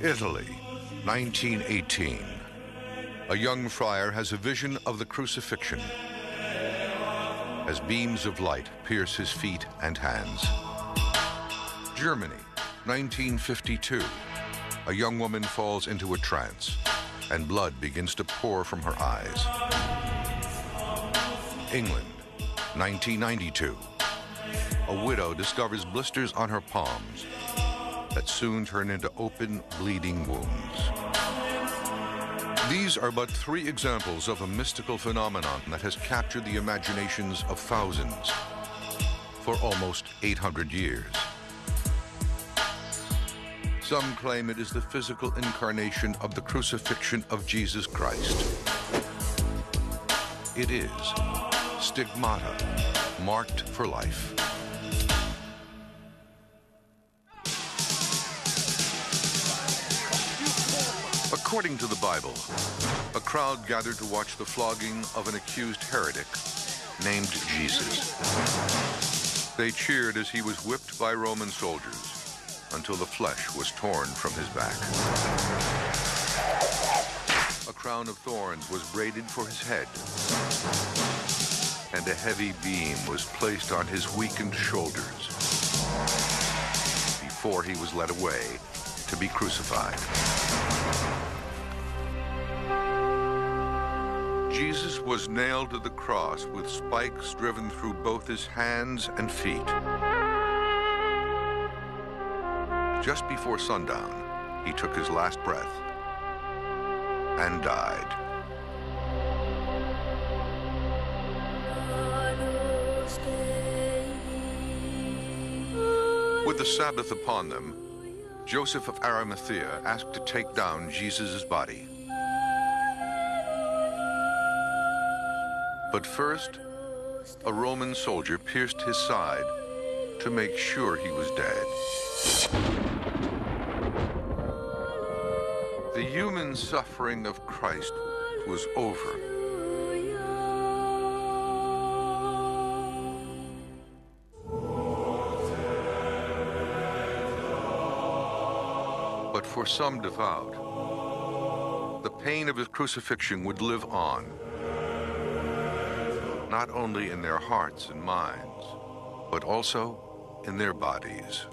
Italy, 1918. A young friar has a vision of the crucifixion as beams of light pierce his feet and hands. Germany, 1952. A young woman falls into a trance and blood begins to pour from her eyes. England, 1992. A widow discovers blisters on her palms that soon turn into open, bleeding wounds. These are but three examples of a mystical phenomenon that has captured the imaginations of thousands for almost 800 years. Some claim it is the physical incarnation of the crucifixion of Jesus Christ. It is stigmata, marked for life. According to the Bible, a crowd gathered to watch the flogging of an accused heretic named Jesus. They cheered as he was whipped by Roman soldiers until the flesh was torn from his back. A crown of thorns was braided for his head, and a heavy beam was placed on his weakened shoulders before he was led away to be crucified. Jesus was nailed to the cross with spikes driven through both his hands and feet. Just before sundown, he took his last breath and died. With the Sabbath upon them, Joseph of Arimathea asked to take down Jesus' body. But first, a Roman soldier pierced his side to make sure he was dead. The human suffering of Christ was over. But for some devout, the pain of his crucifixion would live on not only in their hearts and minds, but also in their bodies.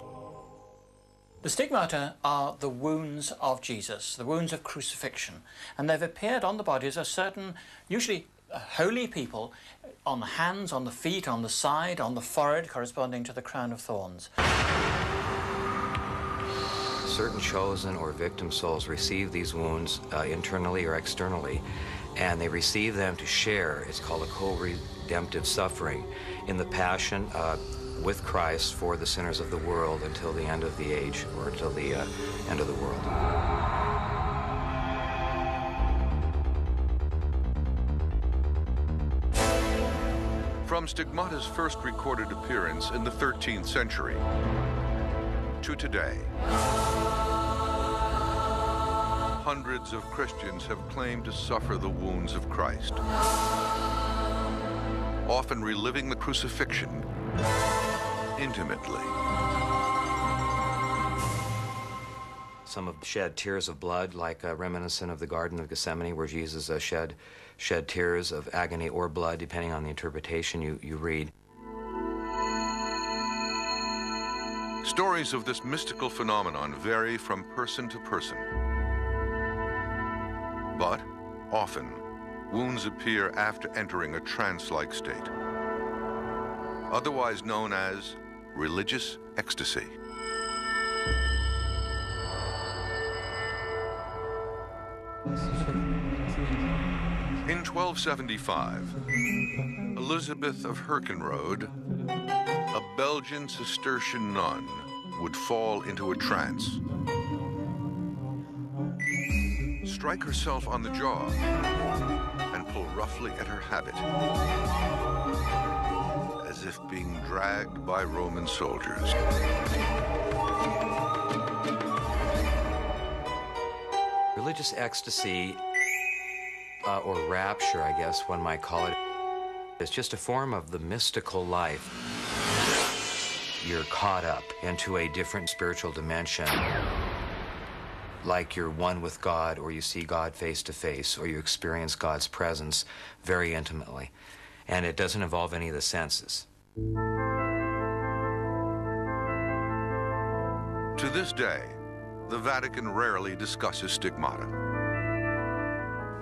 The stigmata are the wounds of Jesus, the wounds of crucifixion, and they've appeared on the bodies of certain, usually holy people, on the hands, on the feet, on the side, on the forehead, corresponding to the crown of thorns. Certain chosen or victim souls receive these wounds uh, internally or externally and they receive them to share. It's called a co-redemptive suffering in the passion uh, with Christ for the sinners of the world until the end of the age or until the uh, end of the world. From Stigmata's first recorded appearance in the 13th century to today, hundreds of Christians have claimed to suffer the wounds of Christ, often reliving the crucifixion intimately. Some have shed tears of blood, like uh, reminiscent of the Garden of Gethsemane, where Jesus uh, shed, shed tears of agony or blood, depending on the interpretation you, you read. Stories of this mystical phenomenon vary from person to person. But often, wounds appear after entering a trance-like state, otherwise known as religious ecstasy. In 1275, Elizabeth of Herkenrode, a Belgian Cistercian nun, would fall into a trance strike herself on the jaw and pull roughly at her habit, as if being dragged by Roman soldiers. Religious ecstasy, uh, or rapture, I guess one might call it, is just a form of the mystical life. you're caught up into a different spiritual dimension like you're one with God, or you see God face to face, or you experience God's presence very intimately. And it doesn't involve any of the senses. To this day, the Vatican rarely discusses stigmata.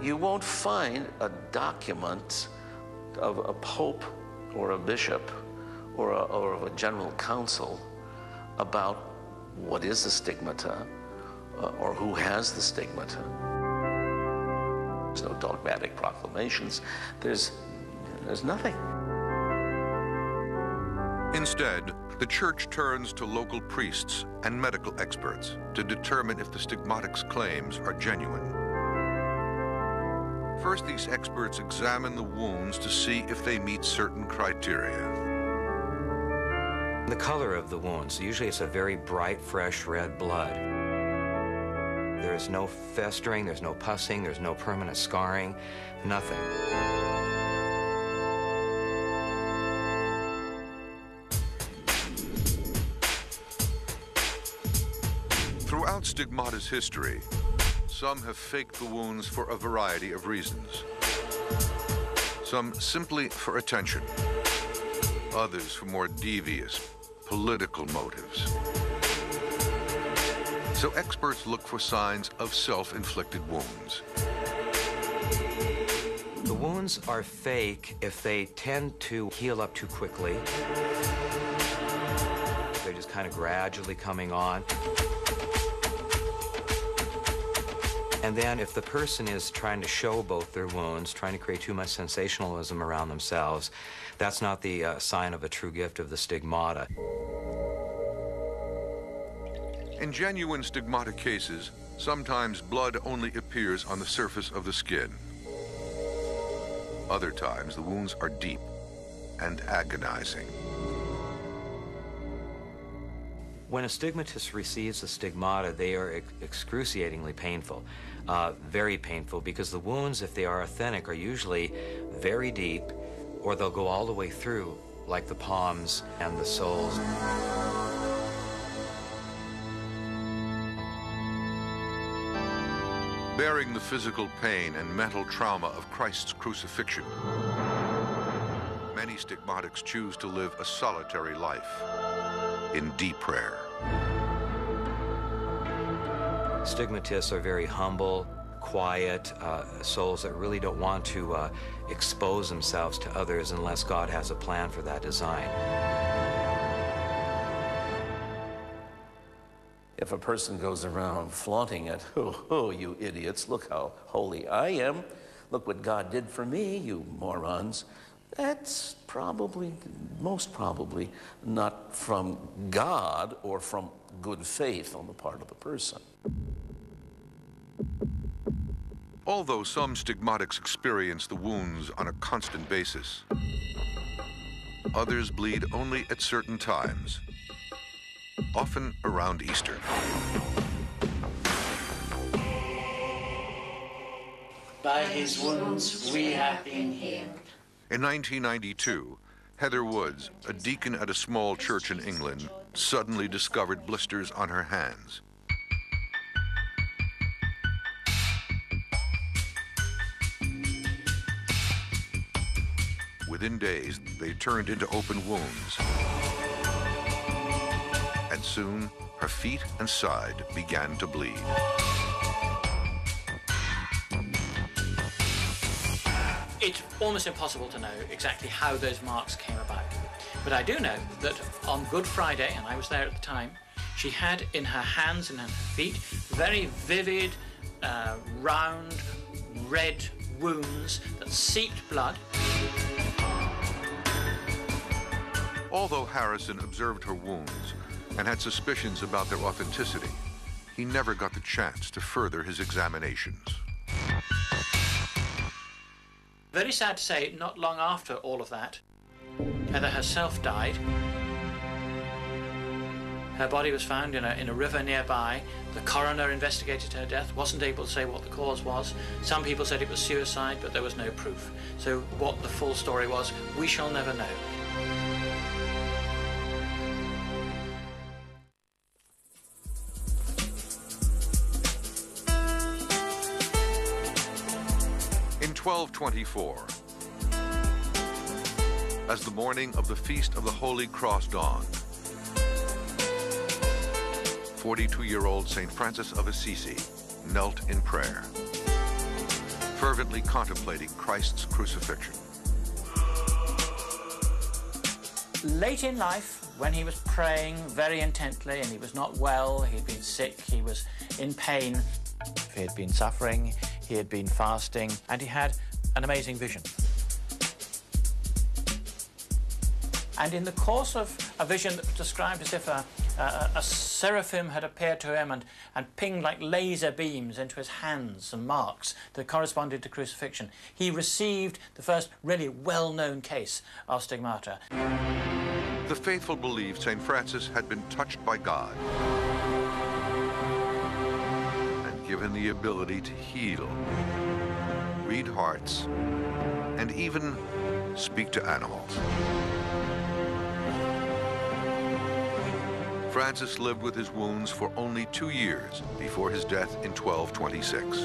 You won't find a document of a pope or a bishop or, a, or of a general council about what is the stigmata uh, or who has the stigmata. There's no dogmatic proclamations. There's, there's nothing. Instead, the church turns to local priests and medical experts to determine if the stigmatic's claims are genuine. First, these experts examine the wounds to see if they meet certain criteria. The color of the wounds, usually it's a very bright, fresh red blood. There's no festering, there's no pussing, there's no permanent scarring, nothing. Throughout Stigmata's history, some have faked the wounds for a variety of reasons. Some simply for attention, others for more devious political motives. So experts look for signs of self-inflicted wounds. The wounds are fake if they tend to heal up too quickly. They're just kind of gradually coming on. And then if the person is trying to show both their wounds, trying to create too much sensationalism around themselves, that's not the uh, sign of a true gift of the stigmata. In genuine stigmata cases, sometimes blood only appears on the surface of the skin. Other times, the wounds are deep and agonizing. When a stigmatist receives a stigmata, they are ex excruciatingly painful, uh, very painful, because the wounds, if they are authentic, are usually very deep, or they'll go all the way through, like the palms and the soles. Bearing the physical pain and mental trauma of Christ's crucifixion, many stigmatics choose to live a solitary life in deep prayer. Stigmatists are very humble, quiet uh, souls that really don't want to uh, expose themselves to others unless God has a plan for that design. If a person goes around flaunting it, oh, oh, you idiots, look how holy I am. Look what God did for me, you morons. That's probably, most probably, not from God or from good faith on the part of the person. Although some stigmatics experience the wounds on a constant basis, others bleed only at certain times, often around Easter. By his wounds we have been healed. In 1992, Heather Woods, a deacon at a small church in England, suddenly discovered blisters on her hands. Within days, they turned into open wounds. And soon, her feet and side began to bleed. It's almost impossible to know exactly how those marks came about. But I do know that on Good Friday, and I was there at the time, she had in her hands and her feet very vivid, uh, round, red wounds that seeped blood. Although Harrison observed her wounds and had suspicions about their authenticity, he never got the chance to further his examinations. Very sad to say, not long after all of that, Heather herself died. Her body was found in a, in a river nearby. The coroner investigated her death, wasn't able to say what the cause was. Some people said it was suicide, but there was no proof. So what the full story was, we shall never know. 1224, as the morning of the Feast of the Holy Cross dawned, 42-year-old St. Francis of Assisi knelt in prayer, fervently contemplating Christ's crucifixion. Late in life, when he was praying very intently and he was not well, he had been sick, he was in pain, he had been suffering, he had been fasting, and he had an amazing vision. And in the course of a vision that was described as if a, a, a, seraphim had appeared to him and, and pinged like laser beams into his hands and marks that corresponded to crucifixion, he received the first really well-known case of stigmata. The faithful believed St. Francis had been touched by God given the ability to heal, read hearts, and even speak to animals. Francis lived with his wounds for only two years before his death in 1226.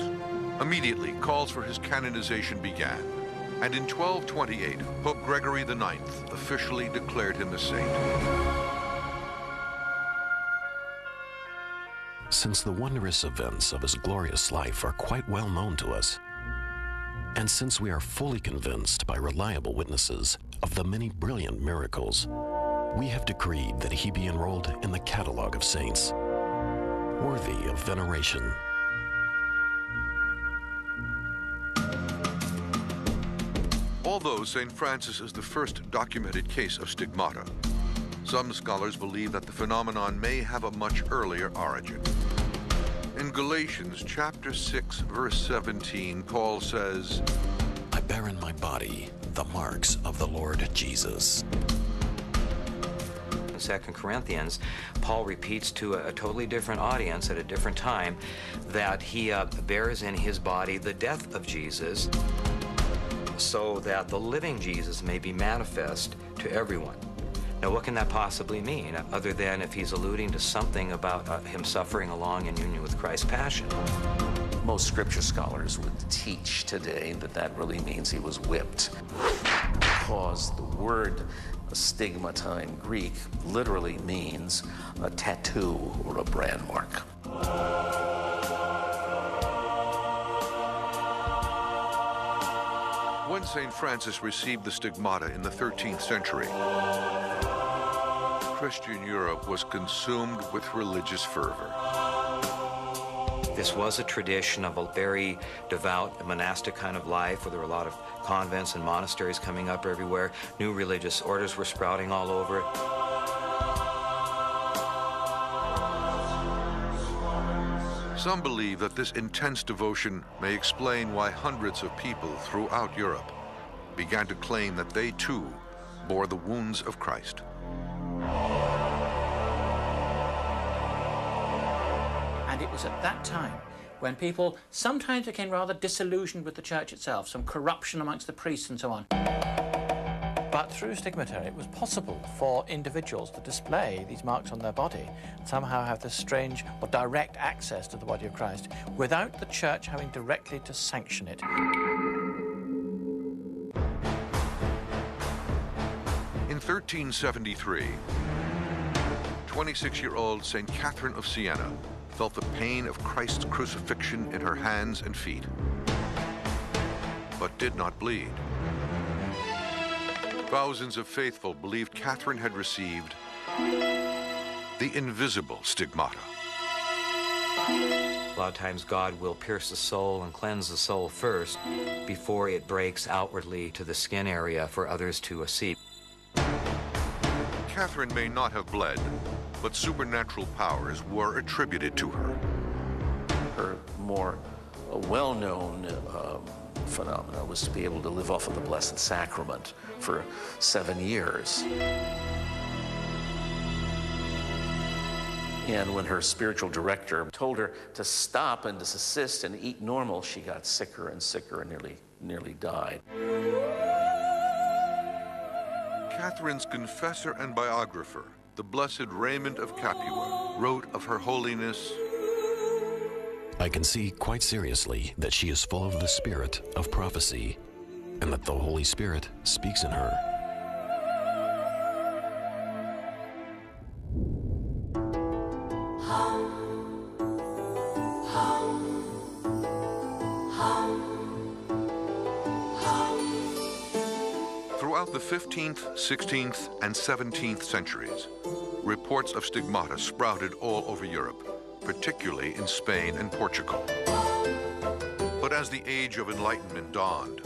Immediately, calls for his canonization began, and in 1228, Pope Gregory IX officially declared him a saint. Since the wondrous events of his glorious life are quite well known to us, and since we are fully convinced by reliable witnesses of the many brilliant miracles we have decreed that he be enrolled in the catalog of saints, worthy of veneration. Although St. Francis is the first documented case of stigmata, some scholars believe that the phenomenon may have a much earlier origin. In Galatians chapter 6, verse 17, Paul says, I bear in my body the marks of the Lord Jesus. In 2 Corinthians, Paul repeats to a, a, totally different audience at a different time that he uh, bears in his body the death of Jesus so that the living Jesus may be manifest to everyone. Now, what can that possibly mean, other than if he's alluding to something about uh, him suffering along in union with Christ's passion? Most scripture scholars would teach today that that really means he was whipped. Because the word stigmata in Greek literally means a tattoo or a brand mark. When St. Francis received the stigmata in the 13th century, Christian Europe was consumed with religious fervor. This was a tradition of a very devout monastic kind of life where there were a lot of convents and monasteries coming up everywhere. New religious orders were sprouting all over. Some believe that this intense devotion may explain why hundreds of people throughout Europe began to claim that they too bore the wounds of Christ. And it was at that time when people sometimes became rather disillusioned with the church itself, some corruption amongst the priests and so on. But through stigmata, it was possible for individuals to display these marks on their body, somehow have this strange or direct access to the body of Christ, without the church having directly to sanction it. In 1373, 26-year-old St. Catherine of Siena felt the pain of Christ's crucifixion in her hands and feet, but did not bleed. Thousands of faithful believed Catherine had received the invisible stigmata. A lot of times God will pierce the soul and cleanse the soul first before it breaks outwardly to the skin area for others to see. Catherine may not have bled, but supernatural powers were attributed to her. Her more well-known um, phenomena was to be able to live off of the Blessed Sacrament for seven years. And when her spiritual director told her to stop and desist and eat normal, she got sicker and sicker and nearly, nearly died. Catherine's confessor and biographer, the Blessed Raymond of Capua, wrote of her holiness I can see quite seriously that she is full of the spirit of prophecy and that the Holy Spirit speaks in her. 15th, 16th, and 17th centuries, reports of stigmata sprouted all over Europe, particularly in Spain and Portugal. But as the age of enlightenment dawned,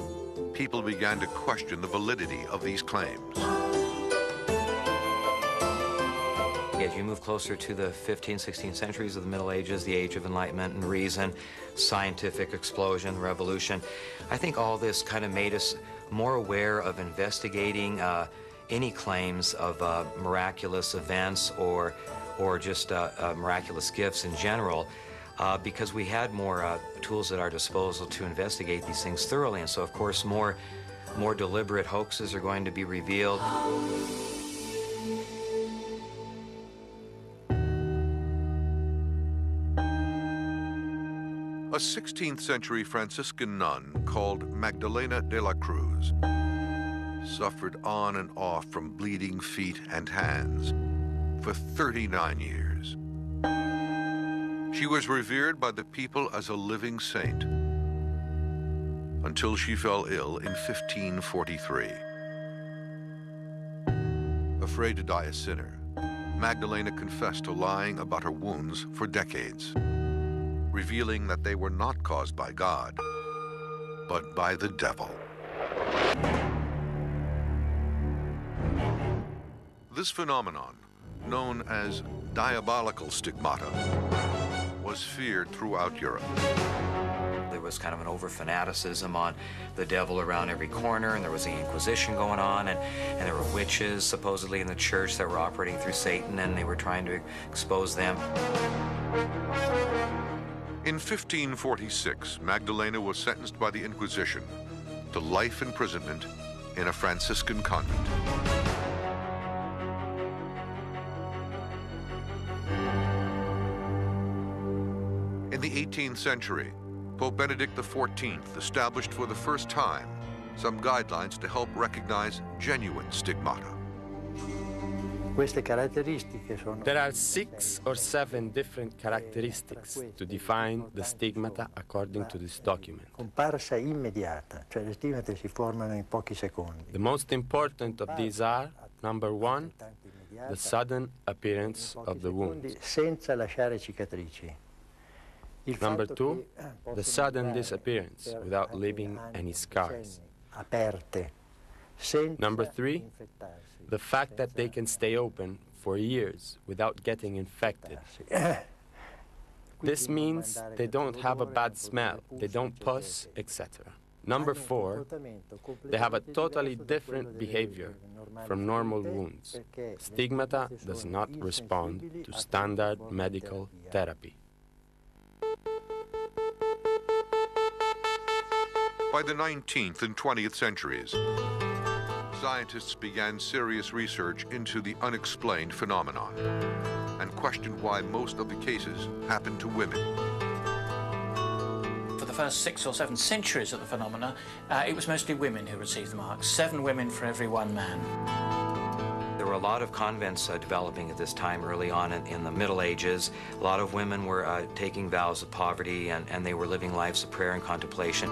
people began to question the validity of these claims. As you move closer to the 15th, 16th centuries of the Middle Ages, the age of enlightenment and reason, scientific explosion, revolution, I think all this kind of made us more aware of investigating uh, any claims of uh, miraculous events or, or just uh, uh miraculous gifts in general. Uh, because we had more tools at our disposal to investigate these things thoroughly. And so, of course, more, more deliberate hoaxes are going to be revealed. A 16th century Franciscan nun called Magdalena de la Cruz suffered on and off from bleeding feet and hands for 39 years. She was revered by the people as a living saint until she fell ill in 1543. Afraid to die a sinner, Magdalena confessed to lying about her wounds for decades revealing that they were not caused by God, but by the devil. This phenomenon, known as diabolical stigmata, was feared throughout Europe. There was kind of an over fanaticism on the devil around every corner, and there was the Inquisition going on, and, and there were witches supposedly in the church that were operating through Satan, and they were trying to expose them. In 1546, Magdalena was sentenced by the Inquisition to life imprisonment in a Franciscan convent. In the 18th century, Pope Benedict XIV established for the first time some guidelines to help recognize genuine stigmata. There are six or seven different characteristics to define the stigmata according to this document. The most important of these are, number one, the sudden appearance of the wound. Number two, the sudden disappearance without leaving any scars. Number three, the fact that they can stay open for years without getting infected. This means they don't have a bad smell, they don't pus, etc. Number four, they have a totally different behavior from normal wounds. Stigmata does not respond to standard medical therapy. By the 19th and 20th centuries, scientists began serious research into the unexplained phenomenon and questioned why most of the cases happened to women. For the first six or seven centuries of the phenomena, uh, it was mostly women who received the mark, seven women for every one man. There were a lot of convents uh, developing at this time early on in, in, the Middle Ages. A lot of women were uh, taking vows of poverty and, and they were living lives of prayer and contemplation.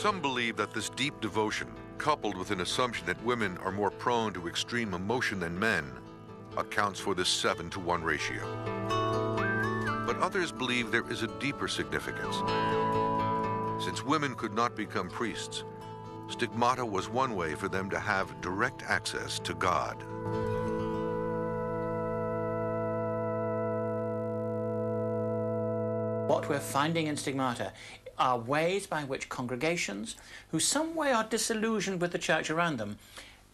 Some believe that this deep devotion, coupled with an assumption that women are more prone to extreme emotion than men, accounts for this 7 to 1 ratio. But others believe there is a deeper significance. Since women could not become priests, stigmata was one way for them to have direct access to God. What we're finding in stigmata are ways by which congregations, who some way are disillusioned with the church around them,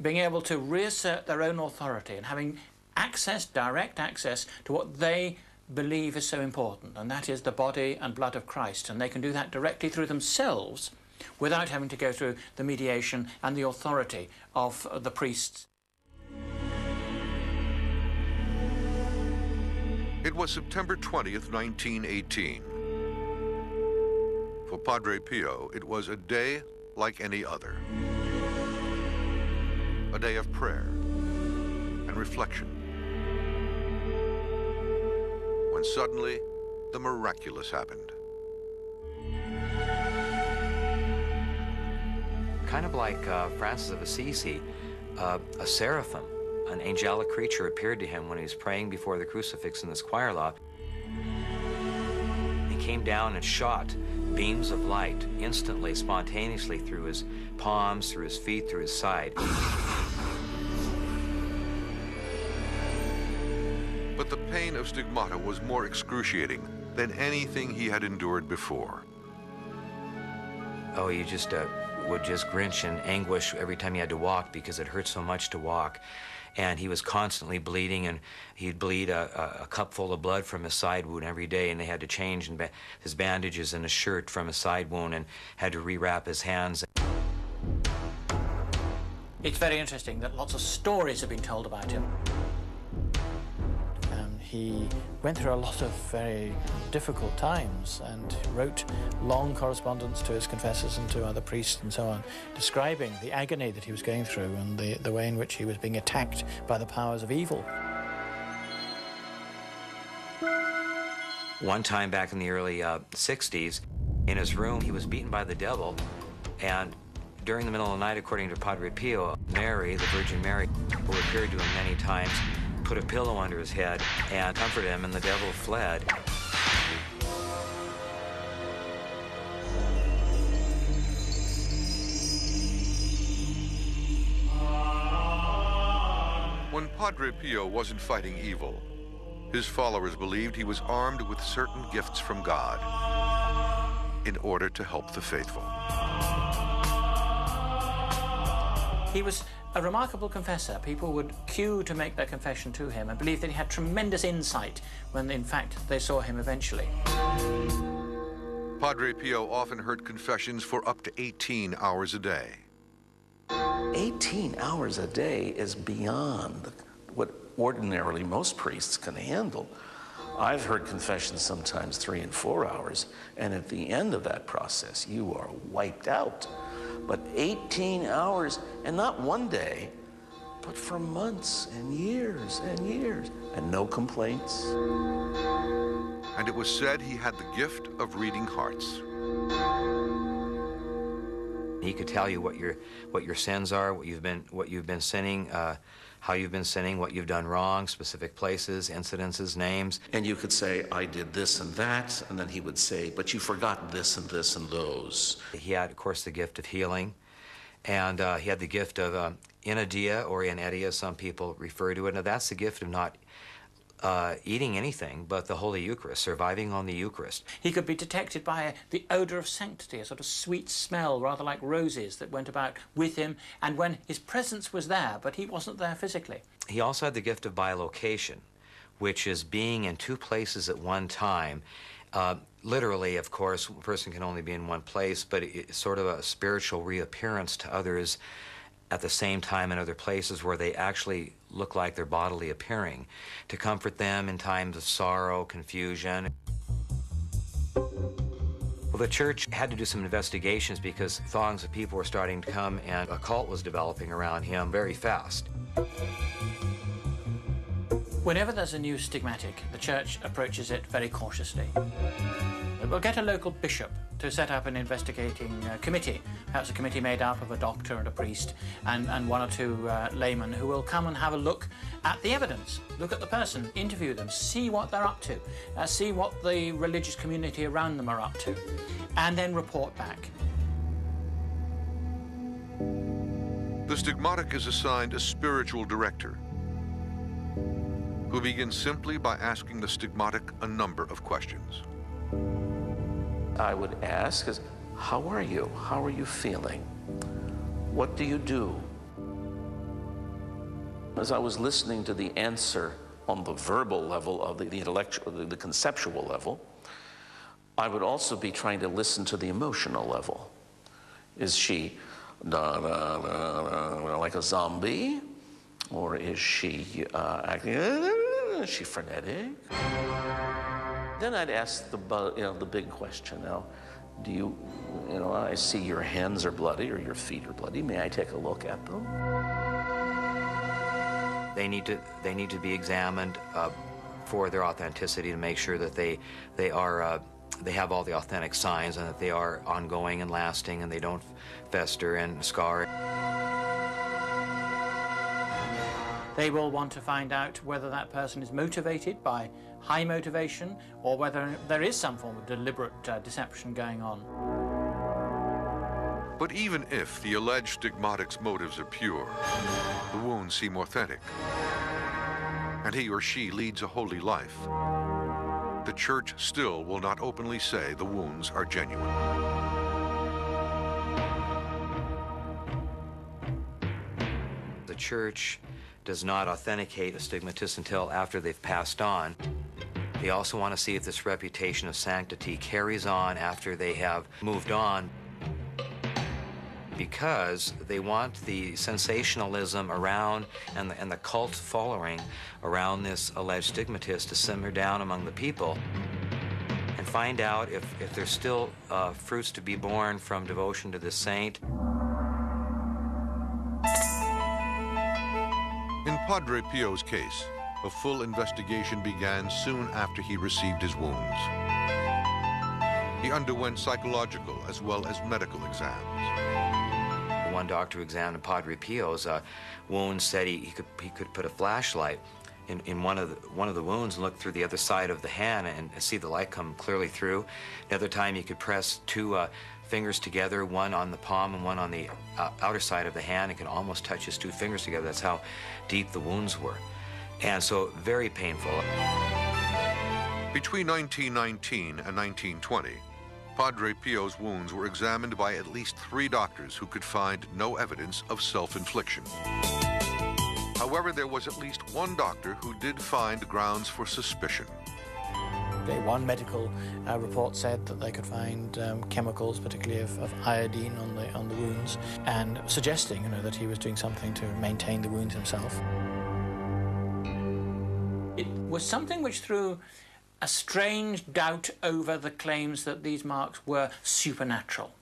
being able to reassert their own authority and having access, direct access to what they believe is so important, and that is the body and blood of Christ. And they can do that directly through themselves without having to go through the mediation and the authority of the priests. It was September 20th, 1918. For Padre Pio, it was a day like any other. A day of prayer and reflection. When suddenly, the miraculous happened. Kind of like uh, Francis of Assisi, uh, a seraphim, an angelic creature appeared to him when he was praying before the crucifix in this choir loft. He came down and shot beams of light instantly, spontaneously through his palms, through his feet, through his side. But the pain of stigmata was more excruciating than anything he had endured before. Oh, you just uh, would just grinch in anguish every time you had to walk because it hurt so much to walk. And he was constantly bleeding, and he'd bleed a, a, a cup full of blood from his side wound every day, and they had to change ba his bandages and his shirt from his side wound and had to rewrap his hands. It's very interesting that lots of stories have been told about him he went through a lot of very difficult times and wrote long correspondence to his confessors and to other priests and so on, describing the agony that he was going through and the, the way in which he was being attacked by the powers of evil. One time back in the early uh, 60s, in his room, he was beaten by the devil, and during the middle of the night, according to Padre Pio, Mary, the Virgin Mary, who appeared to him many times, put a pillow under his head and comforted him, and the devil fled. When Padre Pio wasn't fighting evil, his followers believed he was armed with certain gifts from God in order to help the faithful. He was a remarkable confessor. People would queue to make their confession to him and believe that he had tremendous insight when, in fact, they saw him eventually. Padre Pio often heard confessions for up to 18 hours a day. 18 hours a day is beyond what ordinarily most priests can handle. I've heard confessions sometimes three and four hours, and at the end of that process, you are wiped out but 18 hours, and not one day, but for months and years and years, and no complaints. And it was said he had the gift of reading hearts. He could tell you what your what your sins are, what you've been what you've been sinning. Uh, how you've been sinning, what you've done wrong, specific places, incidences, names. And you could say, I did this and that, and then he would say, but you forgot this and this and those. He had, of course, the gift of healing, and uh, he had the gift of uh, inadia or inedia, some people refer to it. Now, that's the gift of not uh, eating anything but the Holy Eucharist, surviving on the Eucharist. He could be detected by the odour of sanctity, a sort of sweet smell, rather like roses, that went about with him, and when his presence was there, but he wasn't there physically. He also had the gift of bilocation, which is being in two places at one time. Uh, literally, of course, a person can only be in one place, but it's sort of a spiritual reappearance to others at the same time in other places where they actually look like they're bodily appearing, to comfort them in times of sorrow, confusion. Well, the church had to do some investigations because throngs of people were starting to come and a cult was developing around him very fast. Whenever there's a new stigmatic, the church approaches it very cautiously. We'll get a local bishop to set up an investigating uh, committee, perhaps a committee made up of a doctor and a priest and, and one or two uh, laymen who will come and have a look at the evidence, look at the person, interview them, see what they're up to, uh, see what the religious community around them are up to, and then report back. The stigmatic is assigned a spiritual director who begins simply by asking the stigmatic a number of questions. I would ask is, how are you? How are you feeling? What do you do? As I was listening to the answer on the verbal level of the, the intellectual, the, the conceptual level, I would also be trying to listen to the emotional level. Is she da, da, da, like a zombie? Or is she uh, acting well, is she frenetic? Then I'd ask the, you know, the big question now, do you, you know, I see your hands are bloody or your feet are bloody. May I take a look at them? They need to, they need to be examined uh, for their authenticity to make sure that they, they are, uh, they have all the authentic signs and that they are ongoing and lasting and they don't fester and scar. They will want to find out whether that person is motivated by high motivation or whether there is some form of deliberate uh, deception going on. But even if the alleged stigmatic's motives are pure, the wounds seem authentic, and he or she leads a holy life, the church still will not openly say the wounds are genuine. The church does not authenticate a stigmatist until after they've passed on. They also want to see if this reputation of sanctity carries on after they have moved on because they want the sensationalism around and the, and the cult following around this alleged stigmatist to simmer down among the people and find out if, if there's still uh, fruits to be born from devotion to the saint. Padre Pio's case, a full investigation began soon after he received his wounds. He underwent psychological as well as medical exams. One doctor examined Padre Pio's uh, wounds said he, he, could, he could put a flashlight in, in one, of the, one of the wounds and look through the other side of the hand and, and see the light come clearly through. Another time, he could press two uh, fingers together, one on the palm and one on the uh, outer side of the hand, and can almost touch his two fingers together. That's how deep the wounds were. And so, very painful. Between 1919 and 1920, Padre Pio's wounds were examined by at least three doctors who could find no evidence of self-infliction. However, there was at least one doctor who did find grounds for suspicion. One medical uh, report said that they could find um, chemicals, particularly of, of, iodine, on the on the wounds, and suggesting, you know, that he was doing something to maintain the wounds himself. It was something which threw a strange doubt over the claims that these marks were supernatural.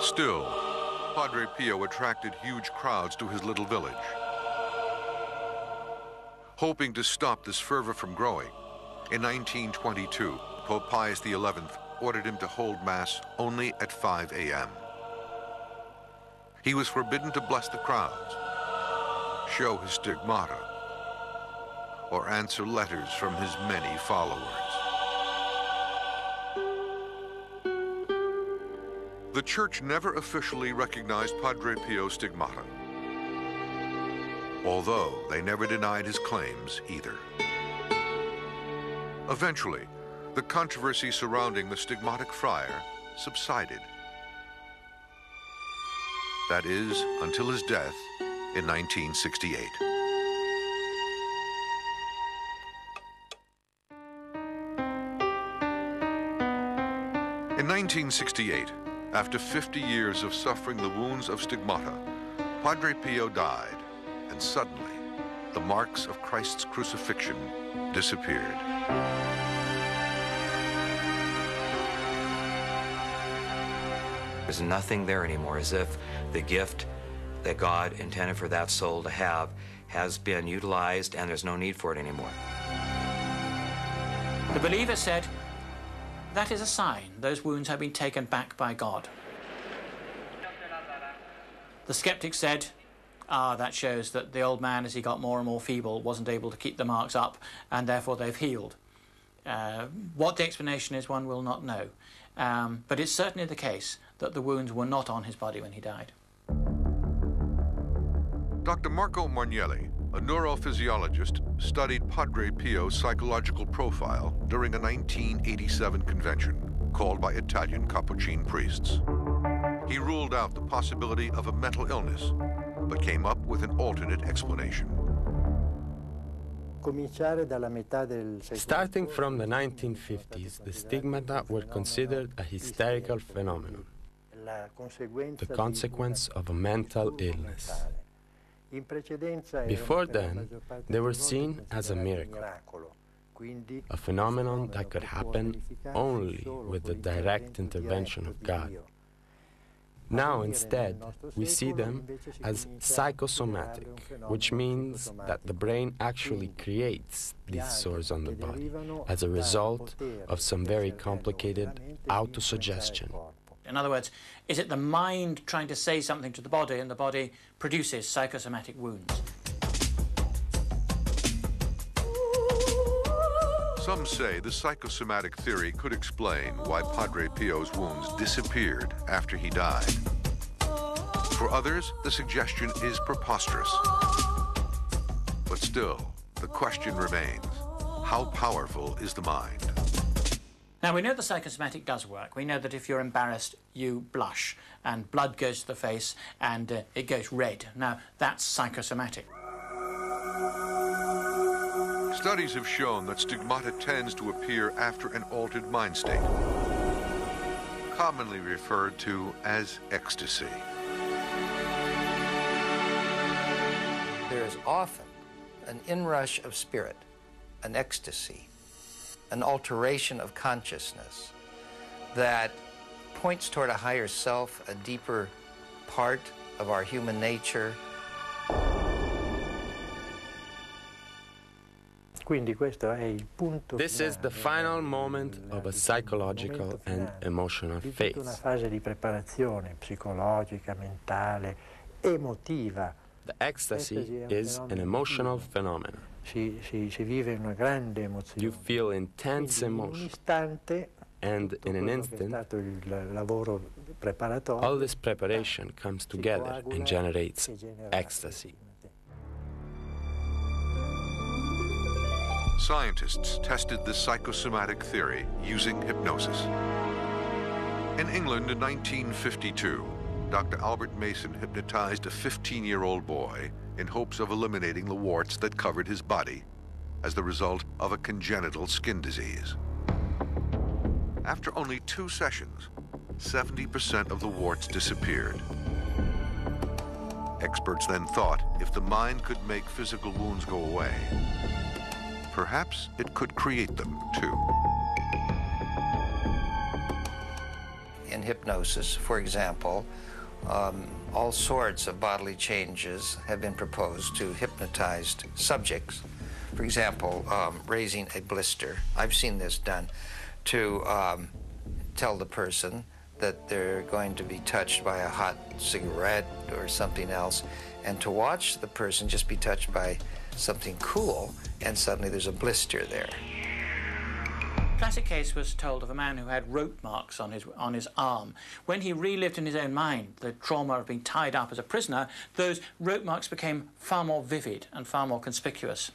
Still, Padre Pio attracted huge crowds to his little village. Hoping to stop this fervor from growing, in 1922, Pope Pius XI ordered him to hold Mass only at 5 a.m. He was forbidden to bless the crowds, show his stigmata, or answer letters from his many followers. The church never officially recognized Padre Pio's stigmata, although they never denied his claims either. Eventually, the controversy surrounding the stigmatic friar subsided. That is, until his death in 1968. In 1968, after 50 years of suffering the wounds of stigmata, Padre Pio died, and suddenly, the marks of Christ's crucifixion disappeared. There's nothing there anymore, as if the gift that God intended for that soul to have has been utilized and there's no need for it anymore. The believer said, that is a sign. Those wounds have been taken back by God. The skeptic said, ah, that shows that the old man, as he got more and more feeble, wasn't able to keep the marks up, and therefore they've healed. Uh, what the explanation is, one will not know. Um, but it's certainly the case that the wounds were not on his body when he died. Dr. Marco Margnelli, a neurophysiologist, studied Padre Pio's psychological profile during a 1987 convention called by Italian Capuchin priests. He ruled out the possibility of a mental illness, but came up with an alternate explanation. Starting from the 1950s, the stigmata were considered a hysterical phenomenon, the consequence of a mental illness. Before then, they were seen as a miracle, a phenomenon that could happen only with the direct intervention of God. Now, instead, we see them as psychosomatic, which means that the brain actually creates these sores on the body as a result of some very complicated autosuggestion. In other words, is it the mind trying to say something to the body and the body produces psychosomatic wounds? Some say the psychosomatic theory could explain why Padre Pio's wounds disappeared after he died. For others, the suggestion is preposterous. But still, the question remains, how powerful is the mind? Now, we know the psychosomatic does work. We know that if you're embarrassed, you blush, and blood goes to the face, and uh, it goes red. Now, that's psychosomatic. Studies have shown that stigmata tends to appear after an altered mind state, commonly referred to as ecstasy. There is often an inrush of spirit, an ecstasy, an alteration of consciousness that points toward a higher self, a deeper part of our human nature. This is the final moment of a psychological and emotional phase. The ecstasy is an emotional phenomenon. Si, si, si vive una grande emozione. You feel intense emotion. And in an instant, all this preparation comes together and generates ecstasy. Scientists tested the psychosomatic theory using hypnosis. In England in 1952, Dr. Albert Mason hypnotized a 15-year-old boy in hopes of eliminating the warts that covered his body as the result of a congenital skin disease. After only two sessions, 70% of the warts disappeared. Experts then thought if the mind could make physical wounds go away, perhaps it could create them too. In hypnosis, for example, um, all sorts of bodily changes have been proposed to hypnotized subjects. For example, um, raising a blister. I've seen this done to um, tell the person that they're going to be touched by a hot cigarette or something else, and to watch the person just be touched by something cool, and suddenly there's a blister there classic case was told of a man who had rope marks on his, on his arm. When he relived in his own mind the trauma of being tied up as a prisoner, those rope marks became far more vivid and far more conspicuous.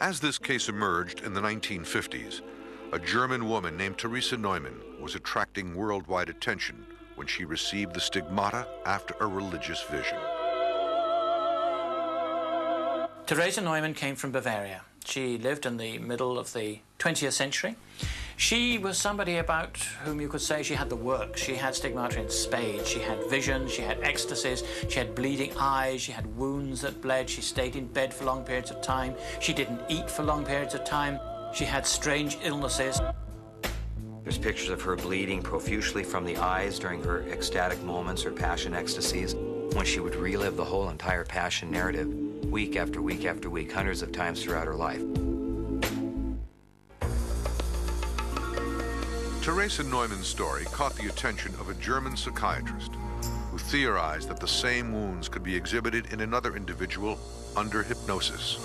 As this case emerged in the 1950s, a German woman named Theresa Neumann was attracting worldwide attention when she received the stigmata after a religious vision. Theresa Neumann came from Bavaria. She lived in the middle of the 20th century. She was somebody about whom you could say she had the works. She had stigmata in spades. She had visions, she had ecstasies, she had bleeding eyes, she had wounds that bled, she stayed in bed for long periods of time, she didn't eat for long periods of time, she had strange illnesses. There's pictures of her bleeding profusely from the eyes during her ecstatic moments her passion ecstasies, when she would relive the whole entire passion narrative week after week after week, hundreds of times throughout her life. Teresa Neumann's story caught the attention of a German psychiatrist who theorized that the same wounds could be exhibited in another individual under hypnosis.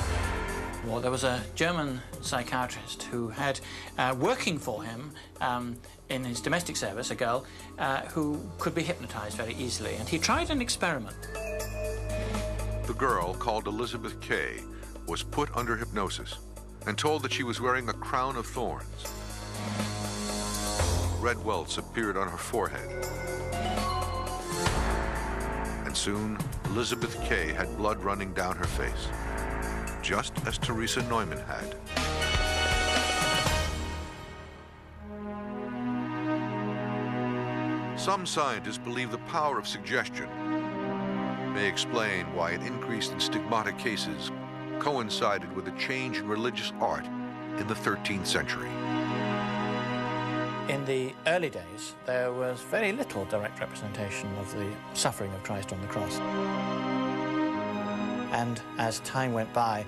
Well, there was a German psychiatrist who had uh, working for him um, in his domestic service, a girl uh, who could be hypnotized very easily. And he tried an experiment. The girl, called Elizabeth Kay, was put under hypnosis and told that she was wearing a crown of thorns. Red welts appeared on her forehead. And soon, Elizabeth Kay had blood running down her face, just as Theresa Neumann had. Some scientists believe the power of suggestion may explain why an increase in stigmata cases coincided with a change in religious art in the 13th century. In the early days, there was very little direct representation of the suffering of Christ on the cross. And as time went by,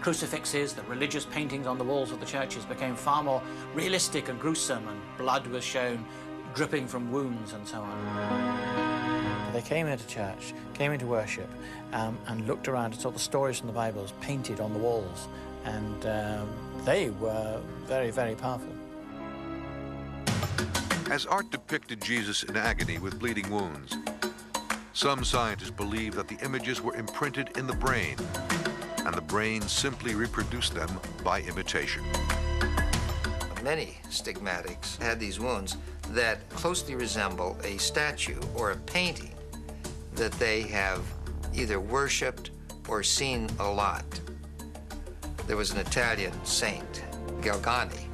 crucifixes, the religious paintings on the walls of the churches became far more realistic and gruesome, and blood was shown dripping from wounds and so on. They came into church, came into worship, um, and looked around and saw the stories from the Bibles painted on the walls, and um, they were very, very powerful. As art depicted Jesus in agony with bleeding wounds, some scientists believe that the images were imprinted in the brain, and the brain simply reproduced them by imitation. Many stigmatics had these wounds that closely resemble a statue or a painting that they have either worshipped or seen a lot. There was an Italian saint, Galgani,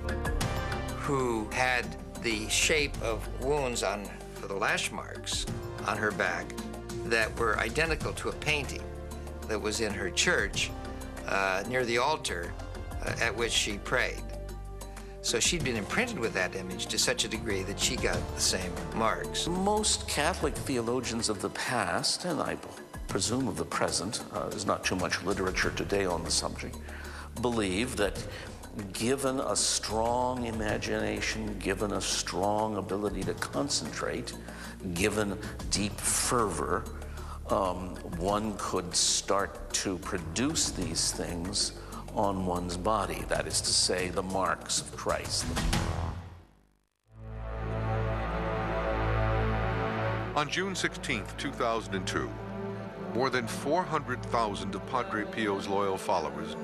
who had the shape of wounds on the lash marks on her back that were identical to a painting that was in her church uh, near the altar uh, at which she prayed. So she'd been imprinted with that image to such a degree that she got the same marks. Most Catholic theologians of the past, and I presume of the present, uh, there's not too much literature today on the subject, believe that given a strong imagination, given a strong ability to concentrate, given deep fervor, um, one could start to produce these things on one's body, that is to say, the marks of Christ. On June 16, 2002, more than 400,000 of Padre Pio's loyal followers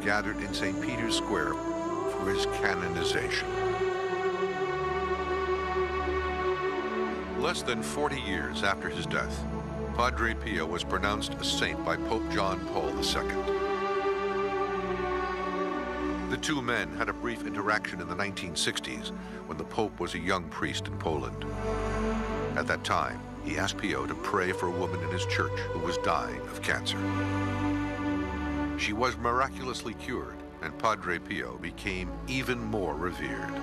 gathered in St. Peter's Square for his canonization. Less than 40 years after his death, Padre Pio was pronounced a saint by Pope John Paul II. The two men had a brief interaction in the 1960s when the Pope was a young priest in Poland. At that time, he asked Pio to pray for a woman in his church who was dying of cancer. She was miraculously cured, and Padre Pio became even more revered.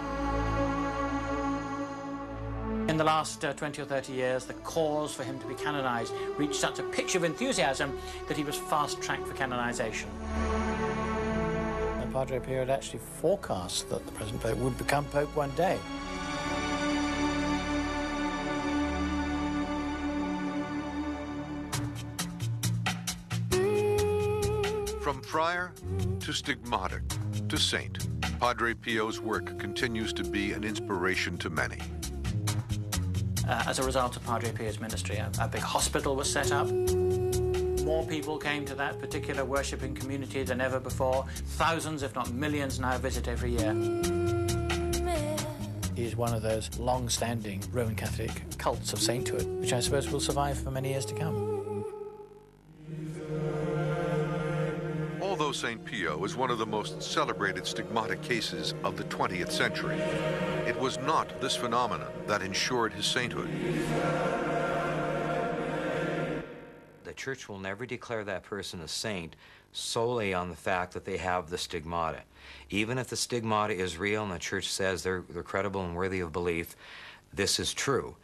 In the last uh, 20 or 30 years, the cause for him to be canonized reached such a pitch of enthusiasm that he was fast-tracked for canonization. Padre Pio had actually forecast that the present Pope would become Pope one day. From friar to stigmatic to saint, Padre Pio's work continues to be an inspiration to many. Uh, as a result of Padre Pio's ministry, a, a big hospital was set up. More people came to that particular worshipping community than ever before. Thousands, if not millions, now visit every year. He's one of those long-standing Roman Catholic cults of sainthood, which I suppose will survive for many years to come. Although St. Pio is one of the most celebrated stigmatic cases of the 20th century, it was not this phenomenon that ensured his sainthood. The church will never declare that person a saint solely on the fact that they have the stigmata. Even if the stigmata is real and the church says they're, they're credible and worthy of belief, this is true.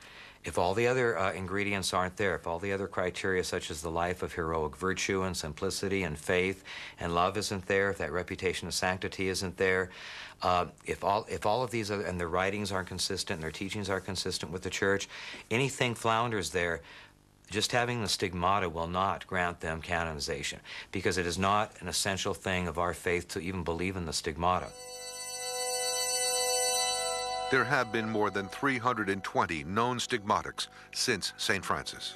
If all the other uh, ingredients aren't there, if all the other criteria, such as the life of heroic virtue and simplicity and faith and love, isn't there, if that reputation of sanctity isn't there, uh, if all if all of these are, and their writings aren't consistent, and their teachings aren't consistent with the church, anything flounders there. Just having the stigmata will not grant them canonization because it is not an essential thing of our faith to even believe in the stigmata. There have been more than 320 known stigmatics since St. Francis.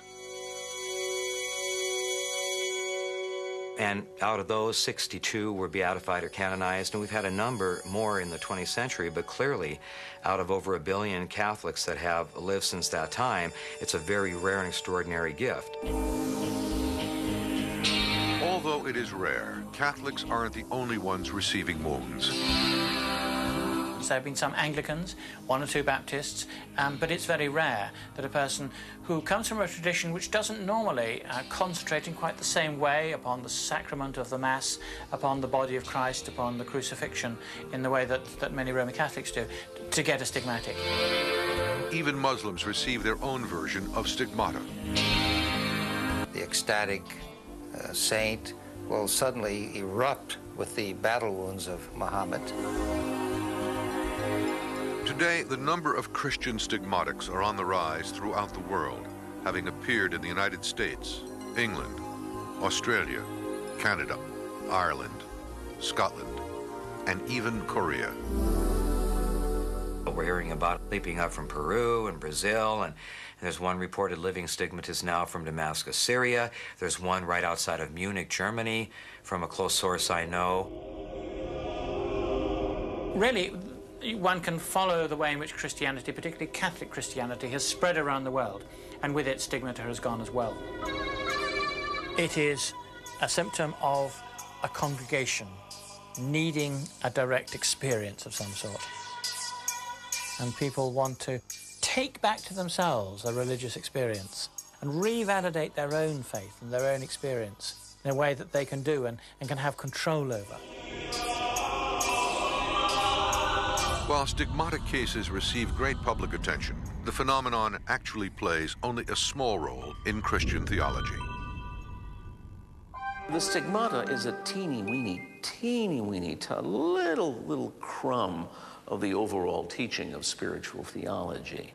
And out of those, 62 were beatified or canonized, and we've had a number more in the 20th century, but clearly, out of over a billion Catholics that have lived since that time, it's a very rare and extraordinary gift. Although it is rare, Catholics aren't the only ones receiving wounds. Lutherans, there have been some Anglicans, one or two Baptists, um, but it's very rare that a person who comes from a tradition which doesn't normally uh, concentrate in quite the same way upon the sacrament of the Mass, upon the body of Christ, upon the crucifixion, in the way that, that many Roman Catholics do, to get a stigmatic. Even Muslims receive their own version of stigmata. The ecstatic uh, saint will suddenly erupt with the battle wounds of Muhammad. Today, the number of Christian stigmatics are on the rise throughout the world, having appeared in the United States, England, Australia, Canada, Ireland, Scotland, and even Korea. We're hearing about leaping up from Peru and Brazil, and there's one reported living stigmatist now from Damascus, Syria. There's one right outside of Munich, Germany, from a close source I know. Really, one can follow the way in which Christianity, particularly Catholic Christianity, has spread around the world, and with it, stigmata has gone as well. It is a symptom of a congregation needing a direct experience of some sort. And people want to take back to themselves a religious experience and revalidate their own faith and their own experience in a way that they can do and, and can have control over. While stigmatic cases receive great public attention, the phenomenon actually plays only a small role in Christian theology. The stigmata is a teeny weeny, teeny weeny, little, little crumb of the overall teaching of spiritual theology.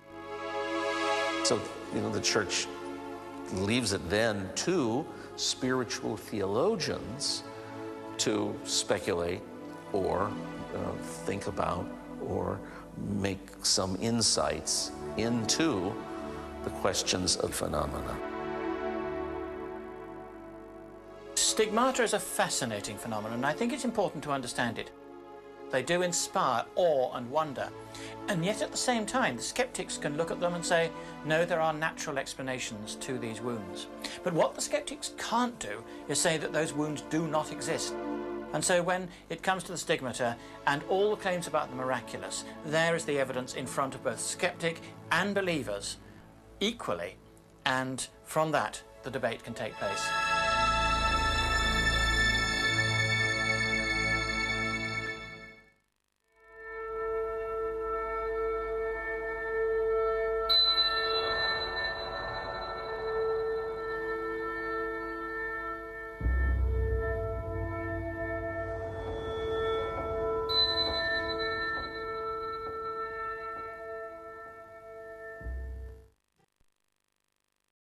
So, you know, the church leaves it then to spiritual theologians to speculate or uh, think about or make some insights into the questions of phenomena. Stigmata is a fascinating phenomenon, and I think it's important to understand it. They do inspire awe and wonder, and yet at the same time, the skeptics can look at them and say, no, there are natural explanations to these wounds. But what the skeptics can't do is say that those wounds do not exist. And so when it comes to the stigmata and all the claims about the miraculous, there is the evidence in front of both skeptic and believers equally, and from that, the debate can take place.